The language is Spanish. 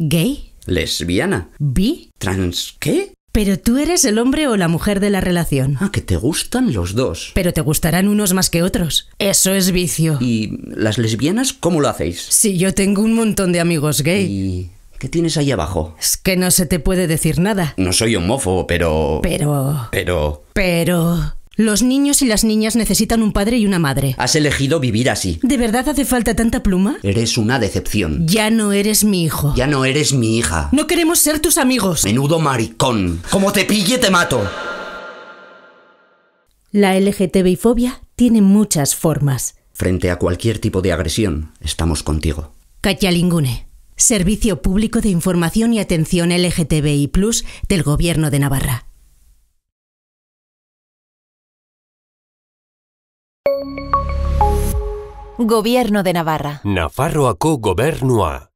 ¿Gay? Lesbiana. ¿Bi? ¿Trans qué? Pero tú eres el hombre o la mujer de la relación. Ah, que te gustan los dos. Pero te gustarán unos más que otros. Eso es vicio. ¿Y las lesbianas cómo lo hacéis? Si yo tengo un montón de amigos gay. ¿Y qué tienes ahí abajo? Es que no se te puede decir nada. No soy homófobo, pero... Pero... Pero... Pero... Los niños y las niñas necesitan un padre y una madre. Has elegido vivir así. ¿De verdad hace falta tanta pluma? Eres una decepción. Ya no eres mi hijo. Ya no eres mi hija. No queremos ser tus amigos. Menudo maricón. Como te pille, te mato. La LGTBI-fobia tiene muchas formas. Frente a cualquier tipo de agresión, estamos contigo. Lingune. Servicio Público de Información y Atención LGTBI Plus del Gobierno de Navarra. Gobierno de Navarra. Nafarroako gobernua.